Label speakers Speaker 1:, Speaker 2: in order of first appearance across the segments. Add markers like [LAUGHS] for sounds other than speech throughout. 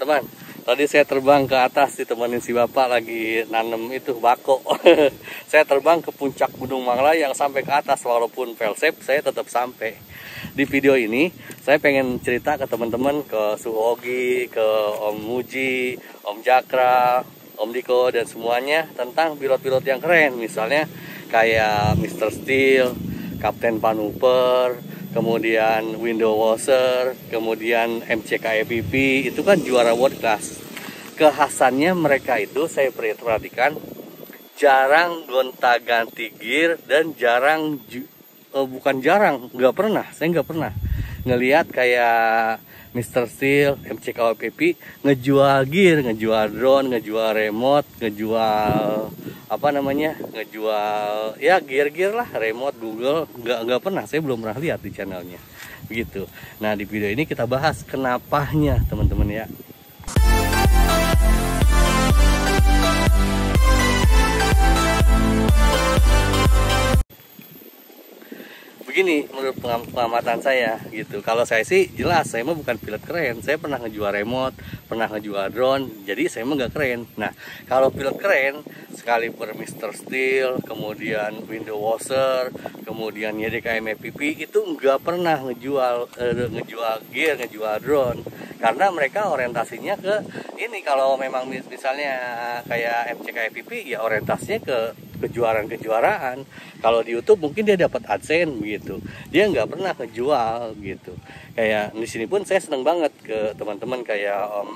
Speaker 1: teman-teman. Tadi saya terbang ke atas ditemenin si bapak lagi nanem itu bako. [LAUGHS] Saya terbang ke puncak Gunung Mangla yang sampai ke atas Walaupun felsep saya tetap sampai. Di video ini saya pengen cerita ke teman-teman Ke Suhogi, ke Om Muji, Om Jakra, Om Diko dan semuanya Tentang pilot-pilot yang keren. Misalnya kayak Mr. Steel, Kapten Panuper, kemudian window washer, kemudian MCK EPP itu kan juara world class. Kekhasannya mereka itu saya perhatikan jarang gonta ganti gear dan jarang oh, bukan jarang nggak pernah saya nggak pernah ngelihat kayak Mr. Steel, MCK EPP ngejual gear, ngejual drone, ngejual remote, ngejual apa namanya ngejual ya gear-gear lah remote Google nggak nggak pernah saya belum pernah lihat di channelnya begitu nah di video ini kita bahas kenapanya teman-teman ya begini menurut pengamatan saya gitu. Kalau saya sih jelas saya mah bukan pilot keren. Saya pernah ngejual remote pernah ngejual drone jadi saya mah nggak keren. Nah kalau pilot keren sekali per Mr. Steel kemudian window washer kemudian YDKM EPP itu nggak pernah ngejual eh, ngejual gear ngejual drone. Karena mereka orientasinya ke ini. Kalau memang misalnya kayak MCK ya orientasinya ke kejuaraan-kejuaraan. Kalau di YouTube mungkin dia dapat adsense begitu. Dia nggak pernah ngejual gitu. Kayak di sini pun saya seneng banget ke teman-teman kayak Om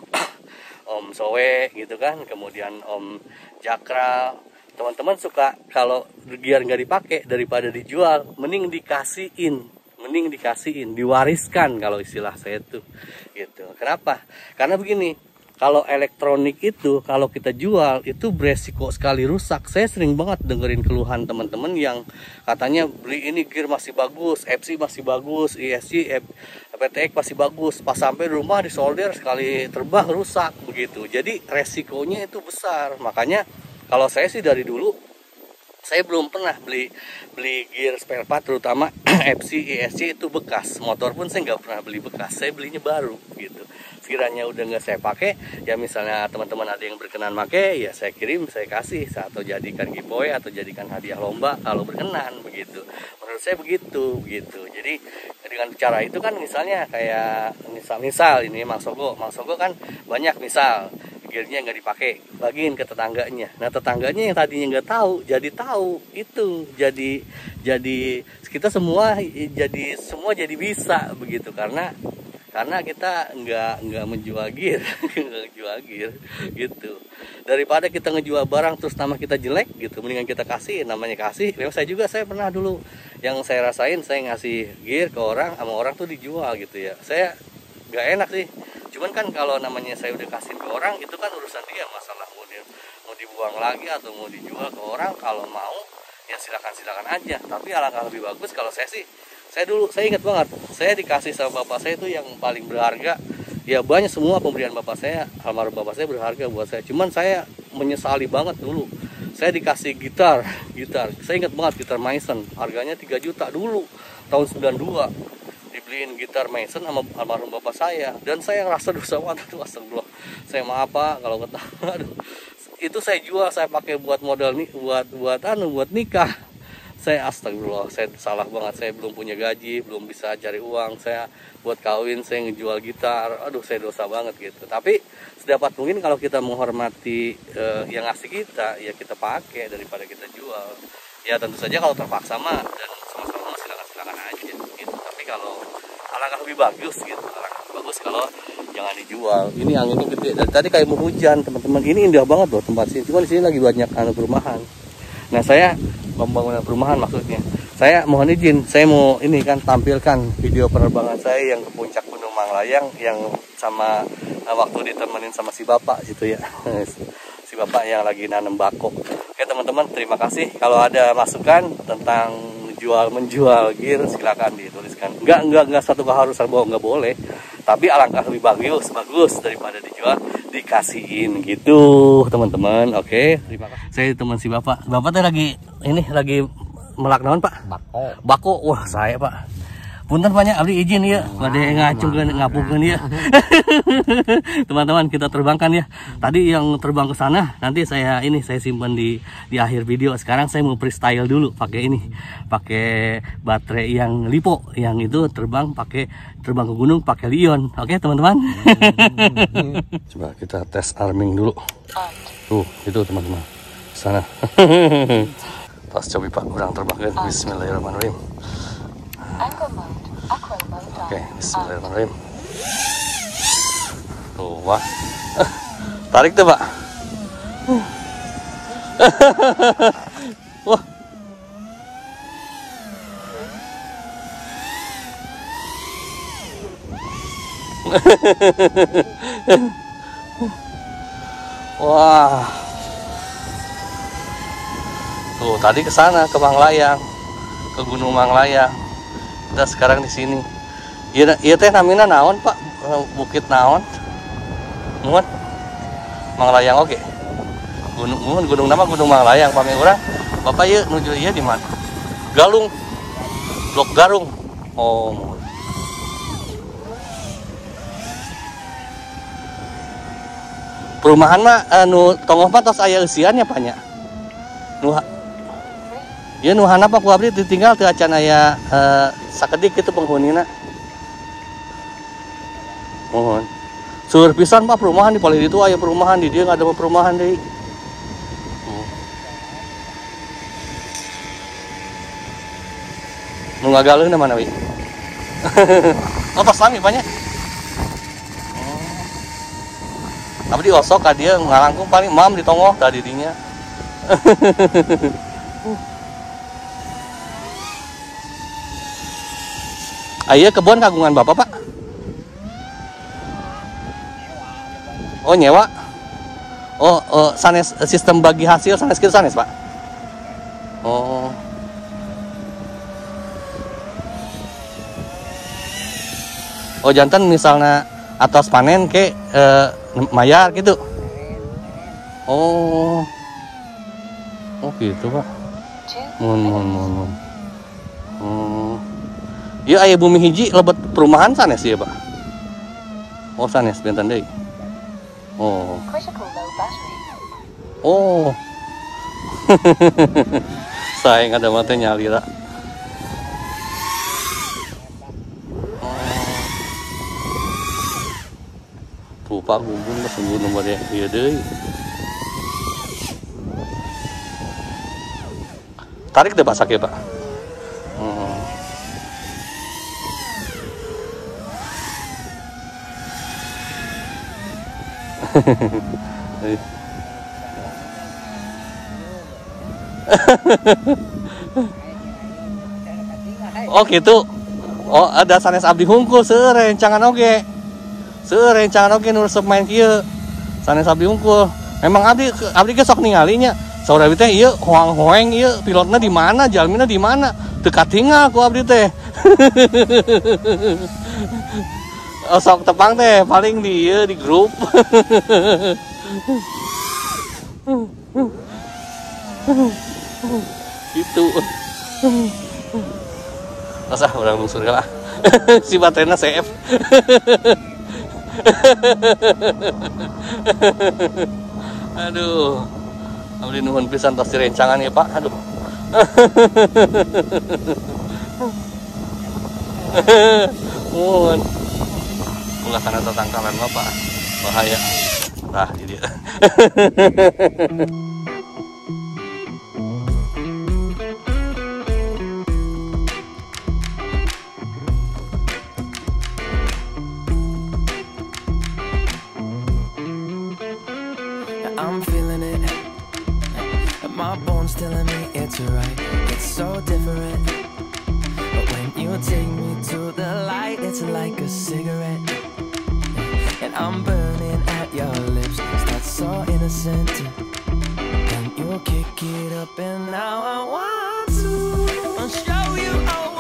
Speaker 1: [COUGHS] Om Sowe gitu kan, kemudian Om Jakra. Teman-teman suka kalau gear nggak dipakai daripada dijual, mending dikasihin mending dikasihin diwariskan kalau istilah saya tuh gitu kenapa karena begini kalau elektronik itu kalau kita jual itu beresiko sekali rusak. Saya sering banget dengerin keluhan teman-teman yang katanya beli ini gear masih bagus FC masih bagus ESC PTX masih bagus. Pas sampai di rumah disolder sekali terbang rusak begitu. Jadi resikonya itu besar. Makanya kalau saya sih dari dulu saya belum pernah beli beli gear spare part terutama [CLEARS THROAT] FC ESC itu bekas. Motor pun saya nggak pernah beli bekas saya belinya baru gitu. Sekiranya udah nggak saya pakai ya misalnya teman-teman ada yang berkenan pakai ya saya kirim saya kasih. Atau jadikan giveaway atau jadikan hadiah lomba kalau berkenan begitu. Menurut saya begitu begitu jadi dengan cara itu kan misalnya kayak misal misal ini Mang Sogo Mang Sogo kan banyak misal gearnya nggak dipakai bagiin ke tetangganya. Nah tetangganya yang tadinya nggak tahu jadi tahu itu. Jadi jadi kita semua jadi semua jadi bisa begitu. Karena karena kita nggak nggak menjual gear [LAUGHS] nggak jual gear gitu. Daripada kita ngejual barang terus nama kita jelek gitu. Mendingan kita kasih namanya kasih. Memang saya juga saya pernah dulu yang saya rasain saya ngasih gear ke orang sama orang tuh dijual gitu ya. Saya nggak enak sih cuman kan kalau namanya saya udah kasih ke orang itu kan urusan dia. Masalah mau dia mau dibuang lagi atau mau dijual ke orang kalau mau ya silakan silakan aja. Tapi alangkah lebih bagus kalau saya sih saya dulu saya ingat banget saya dikasih sama bapak saya itu yang paling berharga. Ya banyak semua pemberian bapak saya almarhum bapak saya berharga buat saya. Cuman saya menyesali banget dulu. Saya dikasih gitar gitar. Saya ingat banget gitar Mason. Harganya 3 juta dulu tahun 92 dibeliin gitar Mason sama almarhum bapak saya. Dan saya ngerasa dosa banget. Tuh astagfirullah. Saya maaf pak kalau ketawa. [LAUGHS] Aduh. Itu saya jual saya pakai buat modal nih buat buat anu buat nikah. Saya astagfirullah saya salah banget. Saya belum punya gaji belum bisa cari uang. Saya buat kawin saya ngejual gitar. Aduh saya dosa banget gitu. Tapi sedapat mungkin kalau kita menghormati uh, yang ngasih kita ya kita pakai daripada kita jual. Ya tentu saja kalau terpaksa mah. Dan sama-sama silakan silakan aja gitu tapi kalau alangkah lebih bagus gitu bagus kalau jangan dijual ini anginnya gede dari tadi kayak mau hujan teman-teman ini indah banget loh tempat sini cuma di sini lagi banyak anu perumahan nah saya pembangunan perumahan maksudnya. Saya mohon izin, saya mau ini kan tampilkan video penerbangan saya yang ke puncak Gunung Manglayang yang sama uh, waktu ditemenin sama si bapak gitu ya. [LAUGHS] si bapak yang lagi nanam bako. Oke teman-teman, terima kasih. Kalau ada masukan tentang jual menjual gear silakan dituliskan. Enggak enggak enggak satu keharusan bahwa enggak boleh. Tapi alangkah lebih bagus bagus daripada dijual dikasihin gitu teman-teman. Oke, terima kasih. Saya teman si bapak. Bapak tuh lagi ini lagi melak naon pak?
Speaker 2: Bako.
Speaker 1: Bako, wah saya pak. Punten banyak abdi izin ya pada ngacungkeun ngapukeun ya [LAUGHS] teman-teman kita terbangkan ya tadi yang terbang ke sana nanti saya ini saya simpan di di akhir video. Sekarang saya mau freestyle dulu pakai ini. Pakai baterai yang lipo yang itu terbang pakai terbang ke gunung pakai lion. Oke teman-teman? [LAUGHS] Coba kita tes arming dulu. Tuh itu teman-teman. Sana. [LAUGHS] Pas coba pak kurang terbang kan Bismillahirrahmanirrahim Oke, bismillahirrahmanirrahim. Tuh, wah. Tarik tuh, Pak. wah. Wah. Tuh, tadi ke sana ke Manglayang. Ke Gunung Manglayang. Kita sekarang di sini. Iya, iya teh namina naon, Pak? Bukit naon? Muat. Manglayang oke. Gunung Gunung, gunung nama Gunung Manglayang pami urang. Bapak ieu nuju ieu di mana? Galung. Blok Garung. Oh. Perumahan mah anu tongoh mah tos aya eusian ya, Pak nya. Nu Ya ku abdi ditinggal teu acan aya uh, sakedik kitu penghunina. Mohon. Sur pisan Pak perumahan di paling itu aya perumahan di dia nggak ada perumahan deui. Hmm. Nu ngagaleun mana wi? [LAUGHS] pas sami banyak. Oh. Abdi osok ka dia ngalangkung paling mam di tongoh tadi dinya. [LAUGHS] Ayah kebun kagungan bapak pak? Oh nyewa? Oh, oh sanes sistem bagi hasil sanes kita sanes pak? Oh. Oh jantan misalnya atas panen ke eh, mayar gitu? Oh. Oh gitu pak. Mohon mohon mohon. Oh. Ya ayah bumi hiji lebet perumahan sanes ya pak. Oh sanes bentan deh. Oh. Oh. [LAUGHS] Sayang ada mata nyali tak. Tuh pak gugun lah sungguh nomor ya iya deh. Tarik deh pak sakit pak. [LAUGHS] oh gitu oh ada sanes abdi hungkul. Serencangan oge serencangan oge nur main kieu. Sanes abdi hungkul. Memang abdi abdi ge sok ningalinya. Saudara teh ieu hoang hoeng ieu pilotnya di mana jalmina di mana? Dekat tinggal ku abdi teh [LAUGHS] sok tepang teh paling di ieu di grup. Gitu. Masa orang lungsur lah. [LAUGHS] Si baterainya CF aduh. Abdi nuhun pisan tos rencangan ya pak. Aduh. [LAUGHS] Mohon bapak bahaya jadi
Speaker 2: I'm feeling it. My bones telling me it's right. It's so different. But when you take me to the light, it's like a cigarette. And I'm burning at your lips. That's so innocent. Then you kick it up, and now I want to show you all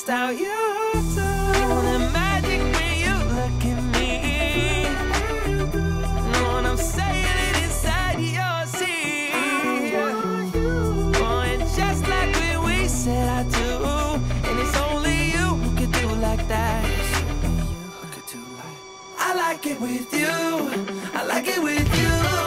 Speaker 2: just how you do The magic when you look at me. Know what I'm saying it inside your seat. Boy, just like when we said I do. And it's only you who could do like that. I like it with you. I like it with you.